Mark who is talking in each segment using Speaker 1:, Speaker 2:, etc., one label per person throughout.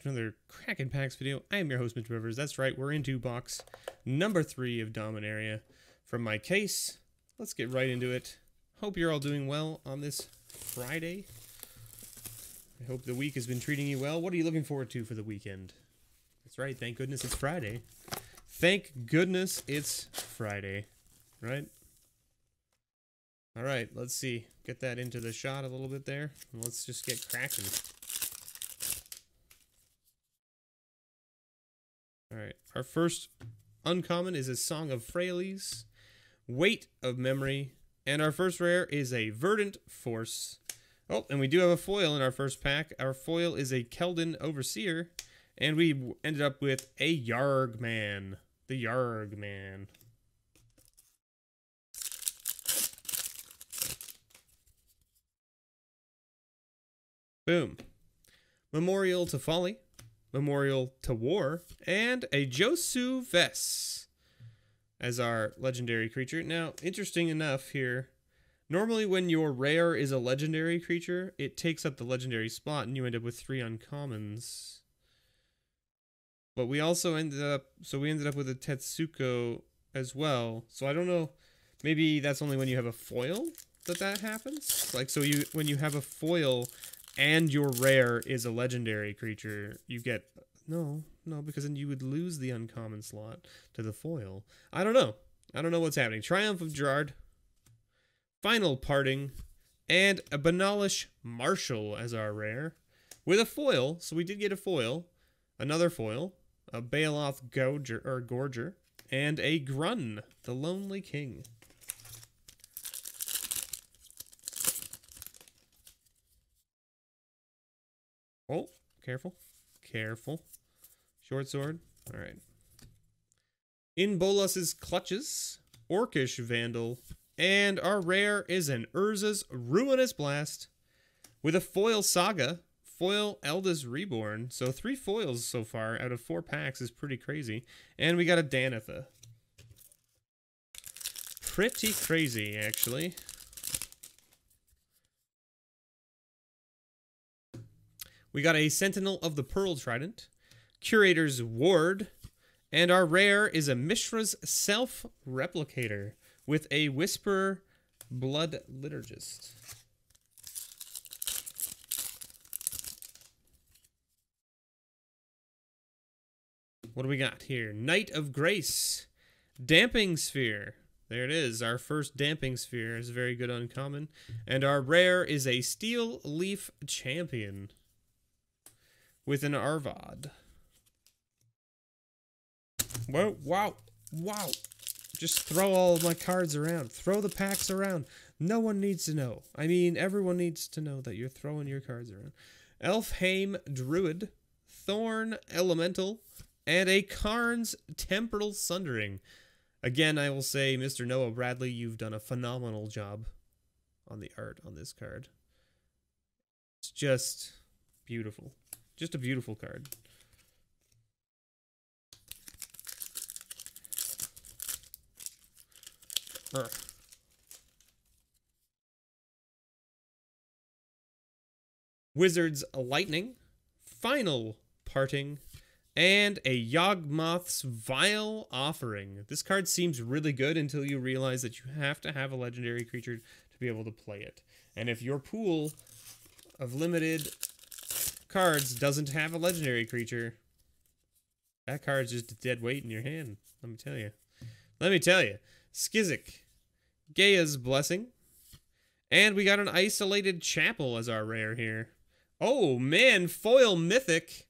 Speaker 1: to another Crackin' Packs video. I am your host, Mr. Bevers. That's right, we're into box number three of Dominaria from my case. Let's get right into it. Hope you're all doing well on this Friday. I hope the week has been treating you well. What are you looking forward to for the weekend? That's right, thank goodness it's Friday. Thank goodness it's Friday, right? All right, let's see. Get that into the shot a little bit there. Let's just get cracking. All right, our first uncommon is a Song of Freyalise, Weight of Memory, and our first rare is a Verdant Force. Oh, and we do have a foil in our first pack. Our foil is a Keldon Overseer, and we ended up with a Yarg Man. The Yarg Man. Boom. Memorial to Folly, Memorial to War, and a Josu Vess as our legendary creature. Now, interesting enough here, normally when your rare is a legendary creature, it takes up the legendary spot and you end up with three uncommons. But we also ended up, so we ended up with a Tetsuko as well. So I don't know, maybe that's only when you have a foil that that happens? Like, so you when you have a foil and your rare is a legendary creature, you get no, no, because then you would lose the uncommon slot to the foil. I don't know. I don't know what's happening. Triumph of Gerard, Final Parting, and a Benalish Marshal as our rare with a foil. So we did get a foil, another foil, a Baloth Gorger, or Gorger, and a Grun, the Lonely King. Oh, careful. Careful. Short sword. All right. In Bolas's clutches, Orcish Vandal, and our rare is an Urza's Ruinous Blast with a foil Saga, foil Eldest Reborn. So three foils so far out of four packs is pretty crazy. And we got a Danitha. Pretty crazy, actually. We got a Sentinel of the Pearl Trident, Curator's Ward, and our rare is a Mishra's Self Replicator with a Whisper Blood Liturgist. What do we got here? Knight of Grace, Damping Sphere. There it is. Our first Damping Sphere is very good uncommon. And our rare is a Steel Leaf Champion with an Arvad. Whoa, wow, wow. Just throw all of my cards around. Throw the packs around. No one needs to know. I mean, everyone needs to know that you're throwing your cards around. Elfhame Druid, Thorn Elemental, and a Karn's Temporal Sundering. Again, I will say, Mr. Noah Bradley, you've done a phenomenal job on the art on this card. It's just beautiful. Just a beautiful card. Wizard's Lightning, Final Parting, and a Yawgmoth's Vile Offering. This card seems really good until you realize that you have to have a legendary creature to be able to play it. And if your pool of limited cards doesn't have a legendary creature, that card's just a dead weight in your hand. Let me tell you. Let me tell you. Skizzik, Gaia's Blessing, and we got an Isolated Chapel as our rare here. Oh man, foil mythic,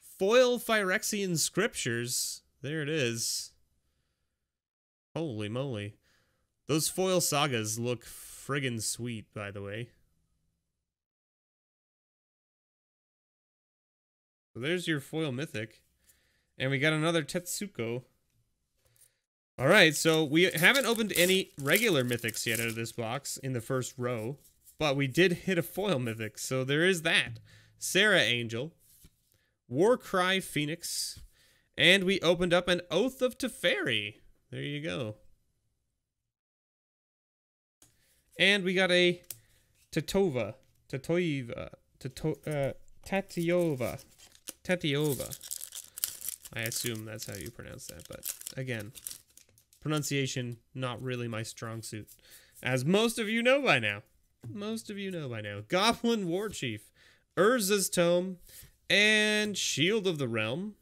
Speaker 1: foil Phyrexian Scriptures. There it is. Holy moly. Those foil sagas look friggin' sweet, by the way. So there's your foil mythic. And we got another Tetsuko. Alright, so we haven't opened any regular mythics yet out of this box in the first row. But we did hit a foil mythic, so there is that. Serra Angel. Warcry Phoenix. And we opened up an Oath of Teferi. There you go. And we got a Tatova. Tatoiva. Tato, uh, Tatyova. Tatyova. I assume that's how you pronounce that, but again, pronunciation not really my strong suit. As most of you know by now. Most of you know by now. Goblin War Chief, Urza's Tome, and Shield of the Realm.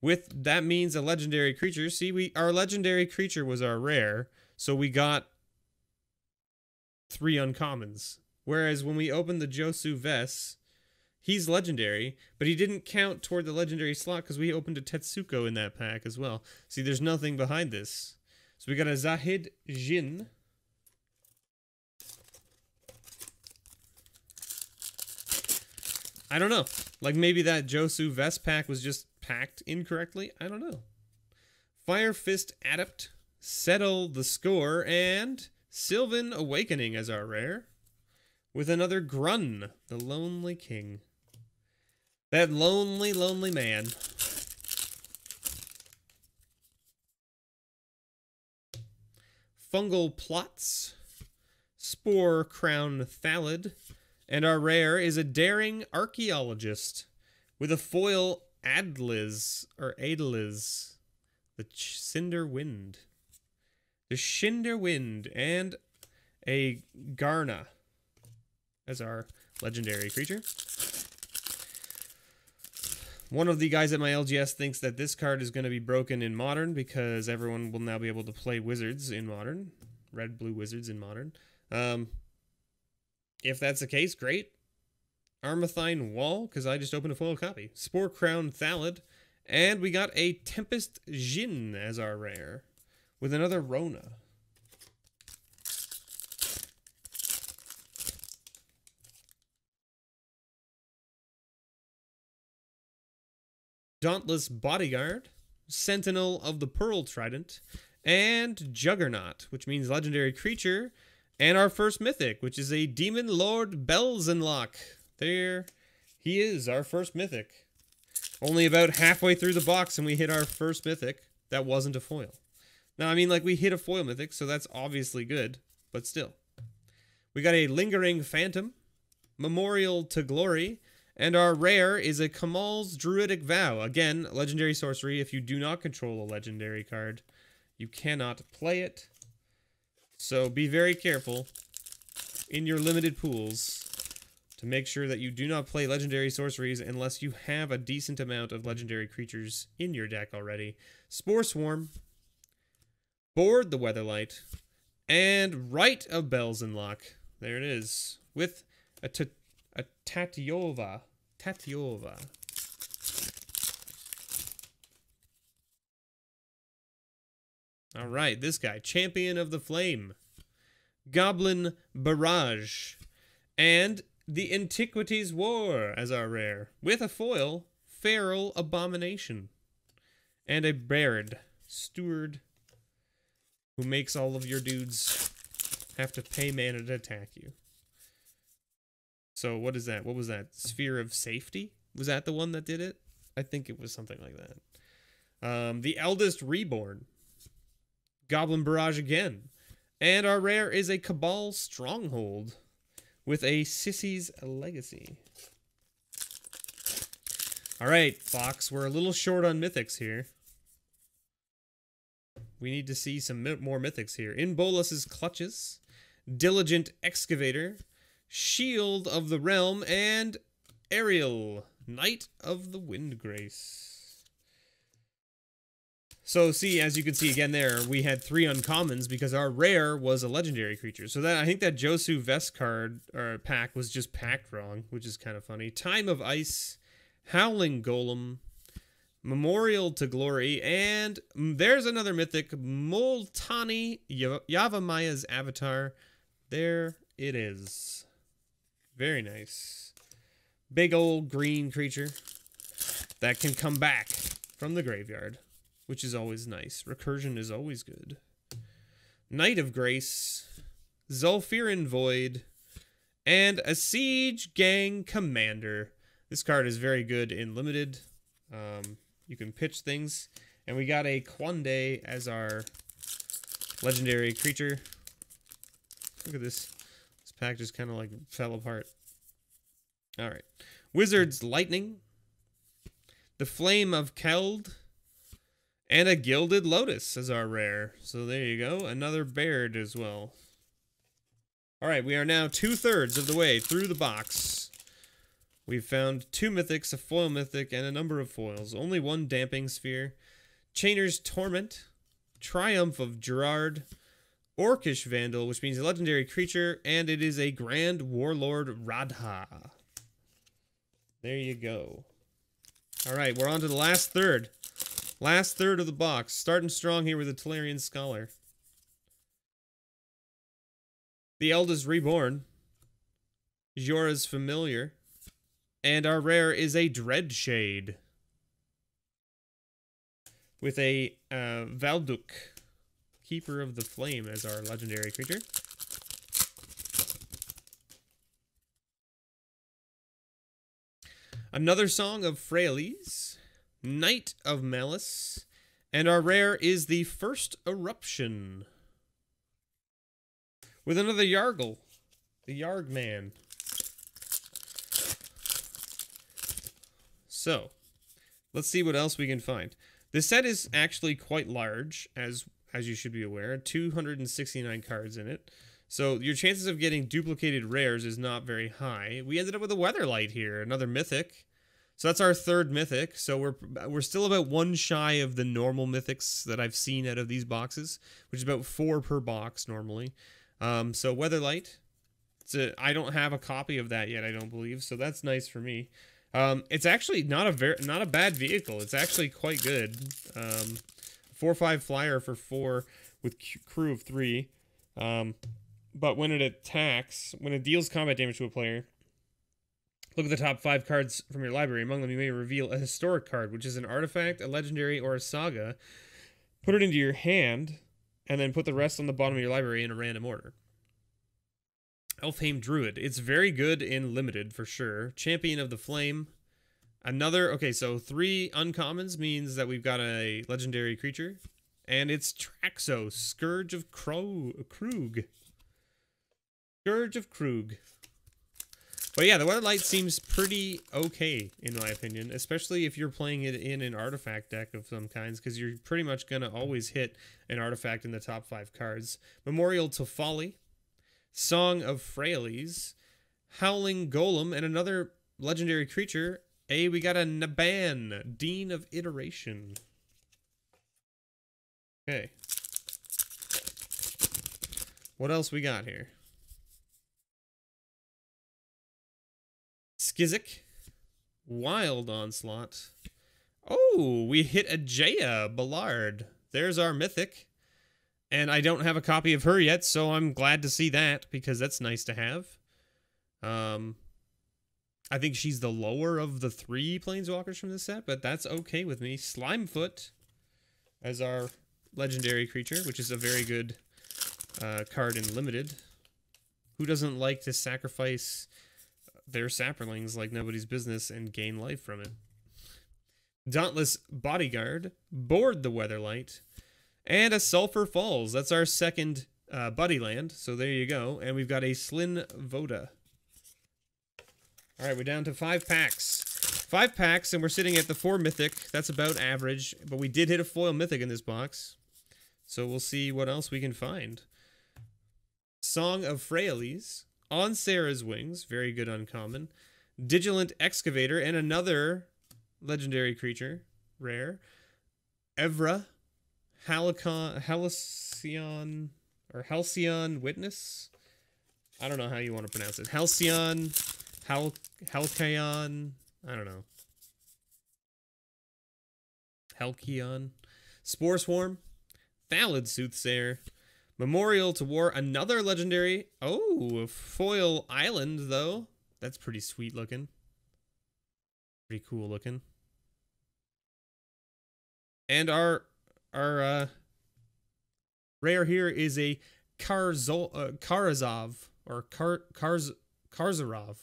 Speaker 1: With that means a legendary creature. See, we our legendary creature was our rare, so we got three uncommons. Whereas when we opened the Josu Vess, he's legendary, but he didn't count toward the legendary slot because we opened a Tetsuko in that pack as well. See, there's nothing behind this. So we got a Zahid Djinn. I don't know. Like maybe that Josu Vess pack was just packed incorrectly. I don't know. Fire Fist Adept, Settle the Score, and Sylvan Awakening as our rare. With another Grun, the Lonely King. That lonely, lonely man. Fungal Plots, Spore Crown Thallid, and our rare is a daring archaeologist with a foil Adliz or adliz, the Cinder Wind, the Shinder Wind, and a Garna as our legendary creature. One of the guys at my LGS thinks that this card is going to be broken in Modern because everyone will now be able to play Wizards in Modern. Red, Blue Wizards in Modern. Um, if that's the case, great. Armathine Wall, because I just opened a foil copy. Spore Crown Thallid. And we got a Tempest Djinn as our rare. With another Rona. Dauntless Bodyguard, Sentinel of the Pearl Trident, and Juggernaut, which means legendary creature, and our first mythic, which is a Demon Lord Belzenlok. There he is, our first mythic. Only about halfway through the box and we hit our first mythic. That wasn't a foil. Now, I mean, like, we hit a foil mythic, so that's obviously good, but still. We got a Lingering Phantom, Memorial to Glory, and our rare is a Kamahl's Druidic Vow. Again, legendary sorcery. If you do not control a legendary card, you cannot play it. So be very careful in your limited pools to make sure that you do not play legendary sorceries unless you have a decent amount of legendary creatures in your deck already. Spore Swarm, Board the Weatherlight, and Rite of Belzenlok. There it is. With a, a Tatyova. Tatyova. All right, this guy, Champion of the Flame, Goblin Barrage, and the Antiquities War as our rare, with a foil, Feral Abomination, and a Baird, Steward, who makes all of your dudes have to pay mana to attack you. So what is that? What was that? Sphere of Safety? Was that the one that did it? I think it was something like that. Um, the Eldest Reborn. Goblin Barrage again. And our rare is a Cabal Stronghold with a Sisay's Legacy. All right, Fox, we're a little short on mythics here. We need to see some more mythics here. In Bolas's Clutches, Diligent Excavator, Shield of the Realm, and Aryel, Knight of the Windgrace. So see, as you can see again there, we had three uncommons because our rare was a legendary creature. So that I think that Josu Vess card or pack was just packed wrong, which is kind of funny. Time of Ice, Howling Golem, Memorial to Glory, and there's another mythic, Multani Yavimaya's Avatar. There it is. Very nice. Big old green creature that can come back from the graveyard, which is always nice. Recursion is always good. Knight of Grace, Zhalfirin Void, and a Siege Gang Commander. This card is very good in limited. Um, you can pitch things. And we got a Kwende as our legendary creature. Look at this pack just kind of like fell apart. All right. Wizards Lightning, the Flame of Keld, and a Gilded Lotus as our rare. So there you go. Another Baird as well. All right, we are now two thirds of the way through the box. We've found two mythics, a foil mythic, and a number of foils. Only one damping sphere. Chainer's Torment, Triumph of Gerard, Orcish Vandal, which means a legendary creature, and it is a Grand Warlord Radha. There you go. All right, we're on to the last third. Last third of the box. Starting strong here with a Tolarian Scholar. The Eldest Reborn. Jhoira's Familiar. And our rare is a Dreadshade. With a uh, Valduk, Keeper of the Flame, as our legendary creature. Another song of Freyalise, Knight of Malice, and our rare is the First Eruption. With another Yargle, the Yarg Man. So, let's see what else we can find. This set is actually quite large, as as you should be aware. 269 cards in it. So your chances of getting duplicated rares is not very high. We ended up with a Weatherlight here, another mythic. So that's our third mythic. So we're we're still about one shy of the normal mythics that I've seen out of these boxes, which is about four per box normally. Um, so Weatherlight. It's a, I don't have a copy of that yet. I don't believe. So that's nice for me. Um, it's actually not a very not a bad vehicle. It's actually quite good. Um, four five flyer for four with crew of three. Um, but when it attacks, when it deals combat damage to a player, look at the top five cards from your library. Among them, you may reveal a historic card, which is an artifact, a legendary, or a saga. Put it into your hand, and then put the rest on the bottom of your library in a random order. Elfhame Druid. It's very good in limited for sure. Champion of the Flame. Another, okay, so three uncommons means that we've got a legendary creature. And it's Traxos, Scourge of Kroog. Scourge of Kroog. But yeah, the Weatherlight seems pretty okay, in my opinion, especially if you're playing it in an artifact deck of some kinds, because you're pretty much going to always hit an artifact in the top five cards. Memorial to Folly, Song of Freyalise, Howling Golem, and another legendary creature. Hey, we got a Naban, Dean of Iteration. Okay. What else we got here? Skizzik. Wild Onslaught. Oh, we hit a Jaya Ballard. There's our mythic. And I don't have a copy of her yet, so I'm glad to see that because that's nice to have. Um, I think she's the lower of the three planeswalkers from this set, but that's okay with me. Slimefoot as our legendary creature, which is a very good uh, card in limited. Who doesn't like to sacrifice their saprolings like nobody's business and gain life from it? Dauntless Bodyguard, Board the Weatherlight, and a Sulphur Falls. That's our second uh, Buddy Land. So there you go. And we've got a Slinn Voda. All right, we're down to five packs. Five packs, and we're sitting at the four mythic. That's about average, but we did hit a foil mythic in this box. So we'll see what else we can find. Song of Freyalise. On Serra's Wings. Very good uncommon. Digilant Excavator, and another legendary creature. Rare. Evra. Halicon, Halcyon, or Halcyon Witness. I don't know how you want to pronounce it. Halcyon, Hal, Halcyon, I don't know. Halcyon. Spore Swarm. Thallid Soothsayer. Memorial to War. Another legendary. Oh, Foil Island, though. That's pretty sweet looking. Pretty cool looking. And our our uh, rare here is a Karzo, uh, Karazov or Kar, Karz, Karzarov.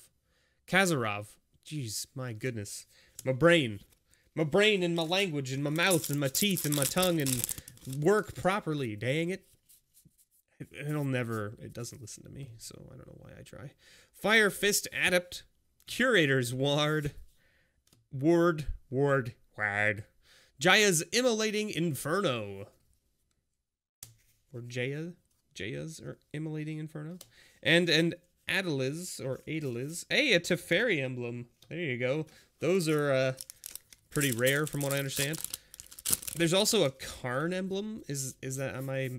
Speaker 1: Kazarov. Jeez, my goodness. My brain. My brain and my language and my mouth and my teeth and my tongue and work properly. Dang it. It'll never, it doesn't listen to me, so I don't know why I try. Fire Fist Adept. Curator's Ward. Ward, Ward, Ward. Jaya's Immolating Inferno. Or Jaya. Jaya's or Immolating Inferno. And and Adeliz or Adeliz. Hey, it's a Teferi emblem. There you go. Those are uh, pretty rare from what I understand. There's also a Karn emblem. Is is that am I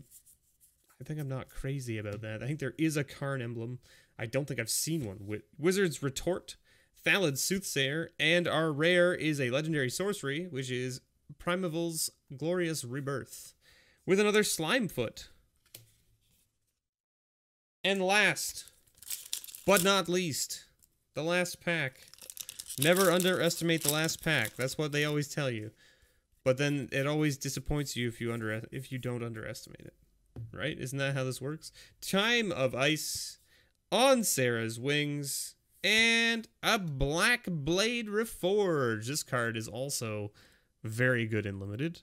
Speaker 1: I think I'm not crazy about that. I think there is a Karn emblem. I don't think I've seen one. Wizard's Retort, Thallid Soothsayer, and our rare is a legendary sorcery, which is Primeval's Glorious Rebirth, with another Slime Foot. And last, but not least, the last pack. Never underestimate the last pack. That's what they always tell you. But then it always disappoints you if you under if you don't underestimate it. Right? Isn't that how this works? Chime of Ice on Serra's Wings and a Black Blade Reforge. This card is also very good in limited.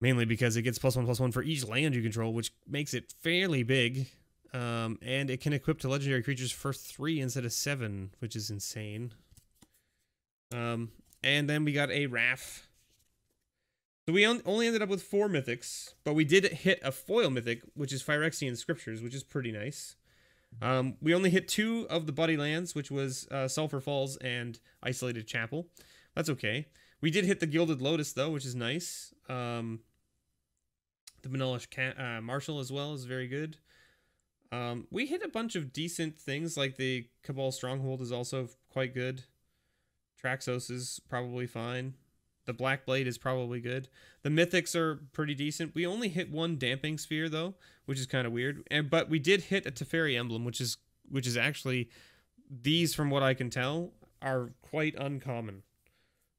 Speaker 1: Mainly because it gets plus one plus one for each land you control, which makes it fairly big. Um, and it can equip to legendary creatures for three instead of seven, which is insane. Um, and then we got a Raff. So we on only ended up with four mythics, but we did hit a foil mythic, which is Phyrexian Scriptures, which is pretty nice. Um, we only hit two of the buddy lands, which was uh, Sulphur Falls and Isolated Chapel. That's okay. We did hit the Gilded Lotus, though, which is nice. Um, the Benalish uh, Marshal as well is very good. Um, we hit a bunch of decent things, like the Cabal Stronghold is also quite good. Traxos is probably fine. The Black Blade is probably good. The Mythics are pretty decent. We only hit one Damping Sphere though, which is kind of weird. And but we did hit a Teferi emblem, which is which is actually these, from what I can tell, are quite uncommon.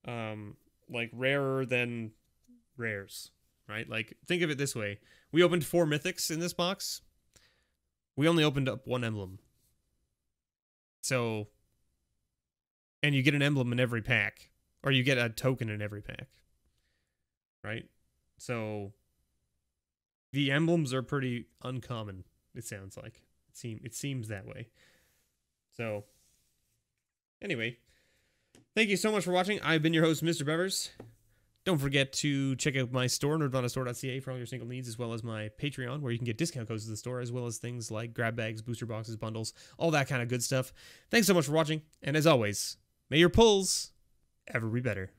Speaker 1: Um, like rarer than rares, right? Like think of it this way: we opened four Mythics in this box we only opened up one emblem. So, and you get an emblem in every pack, or you get a token in every pack, right? So, the emblems are pretty uncommon. It sounds like it seem it seems that way. So, anyway, thank you so much for watching. I've been your host, Mr. Bevers. Don't forget to check out my store, nerdvanastore.ca, for all your single needs, as well as my Patreon, where you can get discount codes to the store, as well as things like grab bags, booster boxes, bundles, all that kind of good stuff. Thanks so much for watching, and as always, may your pulls ever be better.